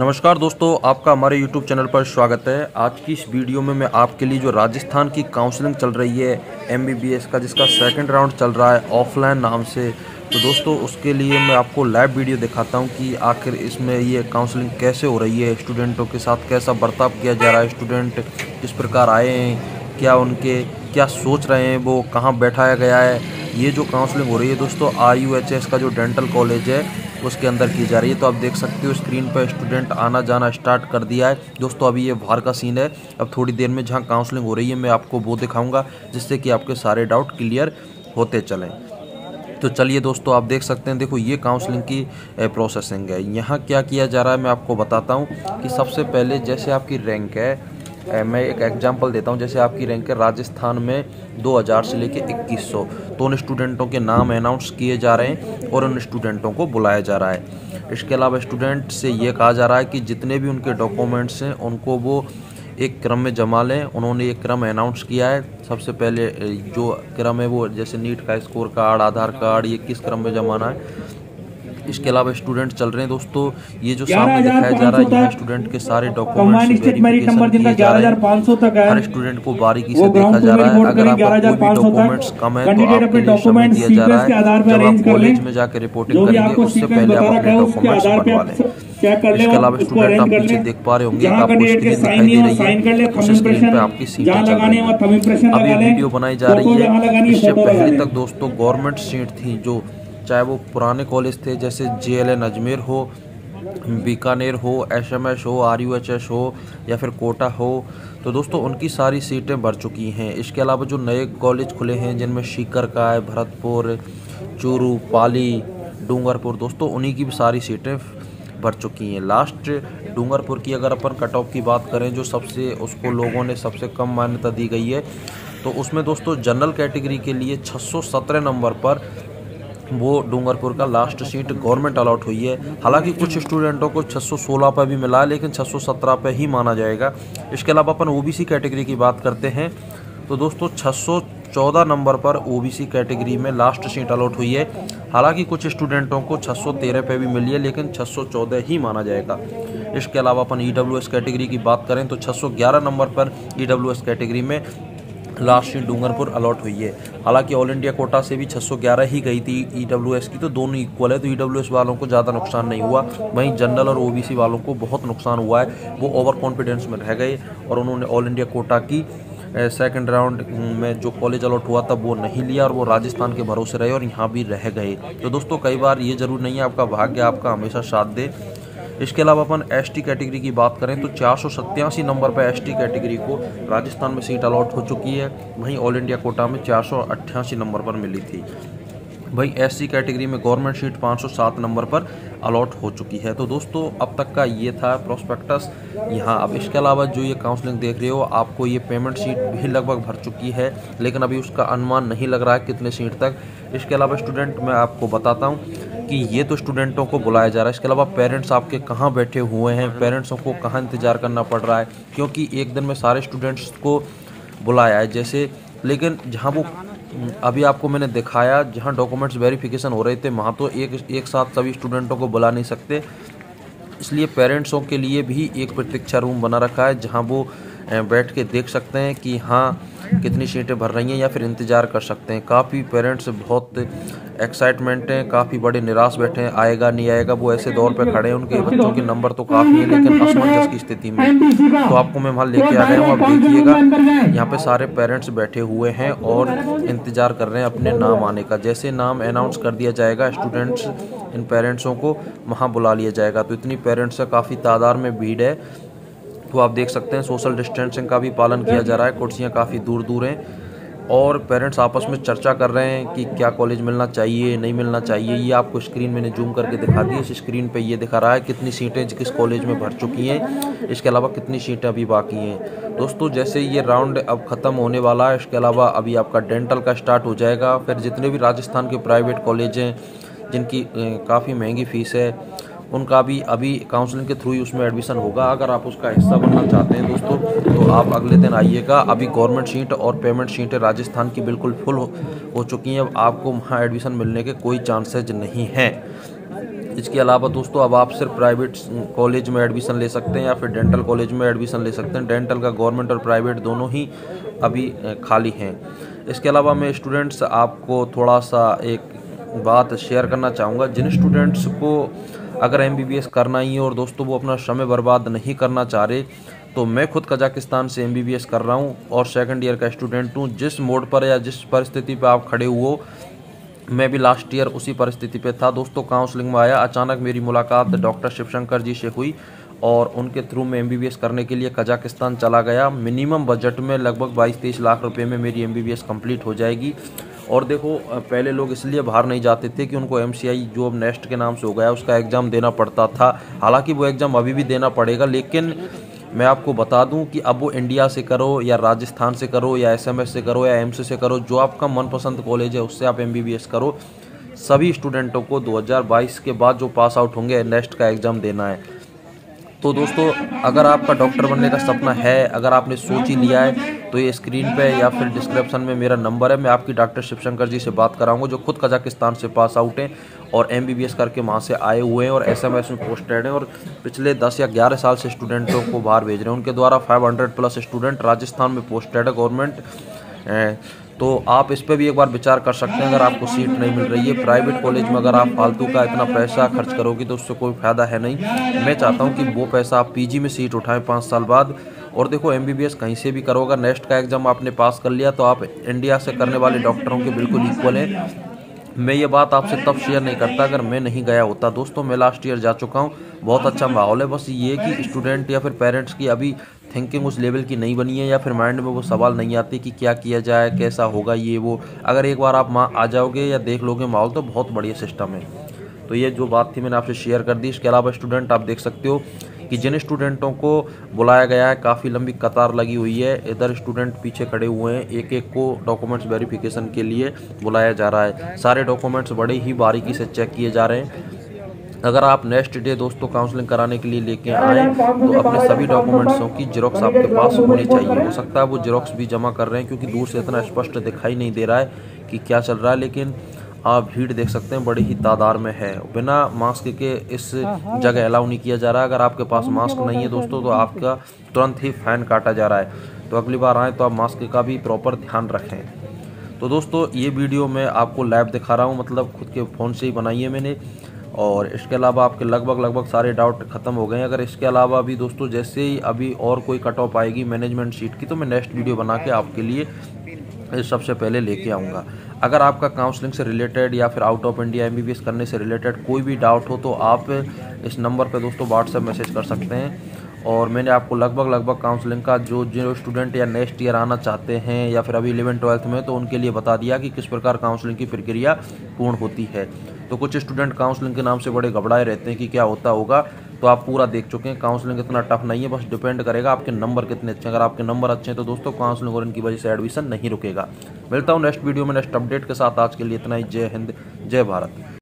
नमस्कार दोस्तों, आपका हमारे YouTube चैनल पर स्वागत है। आज की इस वीडियो में मैं आपके लिए जो राजस्थान की काउंसलिंग चल रही है एमबीबीएस का, जिसका सेकंड राउंड चल रहा है ऑफलाइन नाम से तो दोस्तों, उसके लिए मैं आपको लाइव वीडियो दिखाता हूँ कि आखिर इसमें ये काउंसलिंग कैसे हो रही है स्टूडेंटों के साथ कैसा बर्ताव किया जा रहा है स्टूडेंट किस प्रकार आए हैं, क्या उनके, क्या सोच रहे हैं, वो कहाँ बैठाया गया है, ये जो काउंसलिंग हो रही है दोस्तों आई का जो डेंटल कॉलेज है उसके अंदर की जा रही है। तो आप देख सकते हो स्क्रीन पर स्टूडेंट आना जाना स्टार्ट कर दिया है। दोस्तों, अभी ये बाहर का सीन है। अब थोड़ी देर में जहाँ काउंसलिंग हो रही है, मैं आपको वो दिखाऊँगा, जिससे कि आपके सारे डाउट क्लियर होते चलें। तो चलिए दोस्तों, आप देख सकते हैं, देखो ये काउंसलिंग की प्रोसेसिंग है। यहाँ क्या किया जा रहा है, मैं आपको बताता हूँ कि सबसे पहले जैसे आपकी रैंक है मैं एक एग्जांपल देता हूँ, जैसे आपकी रैंक है राजस्थान में 2000 से लेके 2100 तो उन स्टूडेंटों के नाम अनाउंस किए जा रहे हैं और उन स्टूडेंटों को बुलाया जा रहा है। इसके अलावा स्टूडेंट से ये कहा जा रहा है कि जितने भी उनके डॉक्यूमेंट्स हैं, उनको वो एक क्रम में जमा लें। उन्होंने एक क्रम अनाउंस किया है। सबसे पहले, जो क्रम है वो, जैसे नीट का स्कोर कार्ड आधार कार्ड ये किस क्रम में जमाना है? इसके अलावा स्टूडेंट चल रहे हैं। दोस्तों ये जो सामने दिखाया जा रहा है ये स्टूडेंट के सारे डॉक्यूमेंट्स हर स्टूडेंट को बारीकी से देखा जा रहा है। अगर आपका कोई भी डॉक्यूमेंट्स कम है तो आपके लिए समय दिया जा रहा है। जब आप कॉलेज में जाकर रिपोर्टिंग करेंगे उससे पहले आप अपने डॉक्यूमेंट्स बनवा लें। इसके अलावा स्टूडेंट आप पीछे देख पा रहे होंगे आपको स्क्रीन दिखाई दे रही है। उस स्क्रीन पे आपकी सीटें चल रही है अब ये वीडियो बनाई जा रही है। इससे पहले तक दोस्तों गवर्नमेंट सीट थी जो चाहे वो पुराने कॉलेज थे, जैसे जे एल एन अजमेर हो, बीकानेर हो एस एम एस हो आर यू एच एस हो, या फिर कोटा हो तो दोस्तों उनकी सारी सीटें भर चुकी हैं। इसके अलावा जो नए कॉलेज खुले हैं, जिनमें शीकर का है, भरतपुर, चूरू, पाली, डूंगरपुर, दोस्तों उन्हीं की भी सारी सीटें भर चुकी हैं। लास्ट, डूंगरपुर की अगर अपन कट ऑफ़ की बात करें, जो सबसे, उसको लोगों ने सबसे कम मान्यता दी गई है तो उसमें दोस्तों जनरल कैटेगरी के लिए 617 नंबर पर वो डूंगरपुर का लास्ट सीट गवर्नमेंट अलॉट हुई है। हालाँकि कुछ स्टूडेंटों को 616 पर भी मिला, लेकिन 617 पर ही माना जाएगा। इसके अलावा अपन ओबीसी कैटेगरी की बात करते हैं। तो दोस्तों 614 नंबर पर ओबीसी कैटेगरी में लास्ट सीट अलॉट हुई है। हालाँकि कुछ स्टूडेंटों को 613 पे भी मिली है, लेकिन 614 ही माना जाएगा। इसके अलावा अपन ई कैटेगरी की बात करें तो 611 नंबर पर ईडब्ल्यूएस कैटेगरी में लास्ट सीट डूंगरपुर अलॉट हुई है। हालाँकि ऑल इंडिया कोटा से भी 611 ही गई थी ईडब्ल्यूएस की तो दोनों इक्वल है तो ईडब्ल्यूएस वालों को ज़्यादा नुकसान नहीं हुआ। वहीं जनरल और ओबीसी वालों को बहुत नुकसान हुआ है। वो ओवर कॉन्फिडेंस में रह गए और उन्होंने ऑल इंडिया कोटा की सेकंड राउंड में जो कॉलेज अलॉट हुआ था, वो नहीं लिया और वो राजस्थान के भरोसे रहे और यहाँ भी रह गए। तो दोस्तों, कई बार ये ज़रूर नहीं है, आपका भाग्य आपका हमेशा साथ दे। इसके अलावा अपन एसटी कैटेगरी की बात करें तो चार सौ सत्तासी नंबर पर एसटी कैटेगरी को राजस्थान में सीट अलॉट हो चुकी है। वहीं ऑल इंडिया कोटा में चार सौ अट्ठासी नंबर पर मिली थी। वही एस कैटेगरी में गवर्नमेंट सीट 507 नंबर पर अलॉट हो चुकी है। तो दोस्तों, अब तक का ये था प्रोस्पेक्टस यहाँ अब इसके अलावा जो ये काउंसलिंग देख रहे हो, आपको ये पेमेंट सीट भी लगभग भर चुकी है, लेकिन अभी उसका अनुमान नहीं लग रहा है कितने सीट तक। इसके अलावा स्टूडेंट मैं आपको बताता हूँ कि ये तो स्टूडेंटों को बुलाया जा रहा है। इसके अलावा पेरेंट्स आपके कहाँ बैठे हुए हैं? पेरेंट्सों को कहाँ इंतज़ार करना पड़ रहा है? क्योंकि एक दिन में सारे स्टूडेंट्स को बुलाया है। जैसे, लेकिन जहाँ वो, अभी आपको मैंने दिखाया, जहाँ डॉक्यूमेंट्स वेरिफिकेशन हो रहे थे, वहाँ तो एक एक साथ सभी स्टूडेंटों को बुला नहीं सकते। इसलिए पेरेंट्सों के लिए भी एक प्रतीक्षा रूम बना रखा है, जहाँ वो बैठ के देख सकते हैं कि हाँ कितनी सीटें भर रही हैं या फिर इंतज़ार कर सकते हैं। काफ़ी पेरेंट्स बहुत एक्साइटमेंट हैं काफ़ी बड़े निराश बैठे हैं आएगा नहीं आएगा वो ऐसे दौर पे खड़े हैं उनके बच्चों के नंबर तो काफ़ी है लेकिन असमंजस की स्थिति में। तो आपको मैं वहाँ लेके आ गया हूँ आप देखिएगा। यहाँ पे सारे पेरेंट्स बैठे हुए हैं और इंतज़ार कर रहे हैं अपने नाम आने का। जैसे नाम अनाउंस कर दिया जाएगा स्टूडेंट्स इन पेरेंट्सों को वहाँ बुला लिया जाएगा। तो इतनी पेरेंट्स का काफ़ी तादाद में भीड़ है। तो आप देख सकते हैं सोशल डिस्टेंसिंग का भी पालन किया जा रहा है, कुर्सियाँ काफ़ी दूर दूर हैं और पेरेंट्स आपस में चर्चा कर रहे हैं कि क्या कॉलेज मिलना चाहिए, नहीं मिलना चाहिए, ये आपको स्क्रीन मैंने जूम करके दिखा दी, इस स्क्रीन पे ये दिखा रहा है कितनी सीटें किस कॉलेज में भर चुकी हैं, इसके अलावा कितनी सीटें अभी बाकी हैं। दोस्तों, जैसे ये राउंड अब ख़त्म होने वाला है, इसके अलावा अभी आपका डेंटल का स्टार्ट हो जाएगा, फिर जितने भी राजस्थान के प्राइवेट कॉलेज हैं, जिनकी काफ़ी महँगी फ़ीस है उनका भी अभी काउंसलिंग के थ्रू ही उसमें एडमिशन होगा। अगर आप उसका हिस्सा बनना चाहते हैं दोस्तों तो आप अगले दिन आइएगा। अभी गवर्नमेंट सीट और पेमेंट सीटें राजस्थान की बिल्कुल फुल हो, हो चुकी हैं। आपको वहाँ एडमिशन मिलने के कोई चांसेज नहीं हैं। इसके अलावा दोस्तों अब आप सिर्फ़ प्राइवेट कॉलेज में एडमिशन ले सकते हैं या फिर डेंटल कॉलेज में एडमिशन ले सकते हैं। डेंटल का गवर्नमेंट और प्राइवेट दोनों ही अभी खाली हैं। इसके अलावा मैं स्टूडेंट्स आपको थोड़ा सा एक बात शेयर करना चाहूँगा। जिन स्टूडेंट्स को अगर एमबीबीएस करना ही है और दोस्तों वो अपना समय बर्बाद नहीं करना चाह रहे तो मैं खुद कजाकिस्तान से एमबीबीएस कर रहा हूँ और सेकेंड ईयर का स्टूडेंट हूँ। जिस मोड पर या जिस परिस्थिति पर आप खड़े हुए मैं भी लास्ट ईयर उसी परिस्थिति पे था। दोस्तों काउंसलिंग में आया। अचानक मेरी मुलाकात डॉक्टर शिवशंकर जी से हुई और उनके थ्रू मैं एम करने के लिए कजाकिस्तान चला गया। मिनिमम बजट में लगभग बाईस तेईस लाख रुपए में मेरी एम कंप्लीट हो जाएगी। और देखो पहले लोग इसलिए बाहर नहीं जाते थे कि उनको एमसीआई जो अब नेक्स्ट के नाम से हो गया उसका एग्ज़ाम देना पड़ता था। हालाँकि वो एग्ज़ाम अभी भी देना पड़ेगा, लेकिन मैं आपको बता दूँ कि अब वो इंडिया से करो या राजस्थान से करो या एसएमएस से करो या एमसी से करो, जो आपका मनपसंद कॉलेज है, उससे आप एमबीबीएस करो। सभी स्टूडेंटों को 2022 के बाद जो पास आउट होंगे नेक्स्ट का एग्ज़ाम देना है। तो दोस्तों, अगर आपका डॉक्टर बनने का सपना है, अगर आपने सोच ही लिया है तो ये स्क्रीन पे या फिर डिस्क्रिप्शन में मेरा नंबर है। मैं आपकी डॉक्टर शिवशंकर जी से बात कराऊँगा, जो खुद कजाकिस्तान से पास आउट हैं और एमबीबीएस करके वहाँ से आए हुए हैं और एस में पोस्टेड हैं और पिछले दस या ग्यारह साल से स्टूडेंटों को बाहर भेज रहे हैं। उनके द्वारा फाइव प्लस स्टूडेंट राजस्थान में पोस्टेड है गवर्नमेंट तो आप इस पर भी एक बार विचार कर सकते हैं, अगर आपको सीट नहीं मिल रही है। प्राइवेट कॉलेज में अगर आप फालतू का इतना पैसा खर्च करोगे तो उससे कोई फ़ायदा है नहीं। मैं चाहता हूँ कि वो पैसा आप पीजी में सीट उठाएँ पाँच साल बाद। और देखो एमबीबीएस कहीं से भी करो, अगर नेक्स्ट का एग्ज़ाम आपने पास कर लिया तो आप इंडिया से करने वाले डॉक्टरों के बिल्कुल इक्वल हैं। मैं ये बात आपसे तब शेयर नहीं करता अगर मैं नहीं गया होता। दोस्तों, मैं लास्ट ईयर जा चुका हूँ, बहुत अच्छा माहौल है। बस ये कि स्टूडेंट या फिर पेरेंट्स की अभी थिंकिंग उस लेवल की नहीं बनी है या फिर माइंड में वो सवाल नहीं आते कि क्या किया जाए, कैसा होगा ये वो। अगर एक बार आप माँ आ जाओगे या देख लोगे माहौल तो बहुत बढ़िया सिस्टम है। तो ये जो बात थी मैंने आपसे शेयर कर दी। इसके अलावा स्टूडेंट आप देख सकते हो कि जिन स्टूडेंटों को बुलाया गया है, काफ़ी लंबी कतार लगी हुई है। इधर स्टूडेंट पीछे खड़े हुए हैं। एक एक को डॉक्यूमेंट्स वेरिफिकेशन के लिए बुलाया जा रहा है। सारे डॉक्यूमेंट्स बड़े ही बारीकी से चेक किए जा रहे हैं। अगर आप नेक्स्ट डे दोस्तों काउंसलिंग कराने के लिए लेके आए तो अपने सभी डॉक्यूमेंट्सों की जेरोक्स आपके पास होनी चाहिए। हो सकता है वो जेरोक्स भी जमा कर रहे हैं, क्योंकि दूर से इतना स्पष्ट दिखाई नहीं दे रहा है कि क्या चल रहा है, लेकिन आप भीड़ देख सकते हैं बड़ी ही तादाद में है। बिना मास्क के इस जगह अलाउ नहीं किया जा रहा। है अगर आपके पास मास्क नहीं है दोस्तों तो आपका तुरंत ही फ़ैन काटा जा रहा है। तो अगली बार आए तो आप मास्क का भी प्रॉपर ध्यान रखें। तो दोस्तों ये वीडियो मैं आपको लाइव दिखा रहा हूँ मतलब खुद के फ़ोन से ही बनाई है मैंने। और इसके अलावा आपके लगभग लगभग सारे डाउट ख़त्म हो गए हैं। अगर इसके अलावा भी दोस्तों जैसे ही अभी और कोई कट ऑफ़ आएगी मैनेजमेंट सीट की तो मैं नेक्स्ट वीडियो बना के आपके लिए सबसे पहले लेके आऊँगा। अगर आपका काउंसलिंग से रिलेटेड या फिर आउट ऑफ़ इंडिया एमबीबीएस करने से रिलेटेड कोई भी डाउट हो तो आप इस नंबर पर दोस्तों व्हाट्सएप मैसेज कर सकते हैं। और मैंने आपको लगभग लगभग काउंसलिंग का जो जो स्टूडेंट या नेक्स्ट ईयर आना चाहते हैं या फिर अभी इलेवन ट्वेल्थ में तो उनके लिए बता दिया कि किस प्रकार काउंसलिंग की प्रक्रिया पूर्ण होती है। तो कुछ स्टूडेंट काउंसलिंग के नाम से बड़े घबराए रहते हैं कि क्या होता होगा। तो आप पूरा देख चुके हैं। काउंसलिंग इतना टफ नहीं है, बस डिपेंड करेगा आपके नंबर कितने अच्छे अगर आपके नंबर अच्छे हैं तो दोस्तों काउंसलिंग और इनकी वजह से एडमिशन नहीं रुकेगा। मिलता हूँ नेक्स्ट वीडियो में नेक्स्ट अपडेट के साथ। आज के लिए इतना ही। जय हिंद, जय भारत।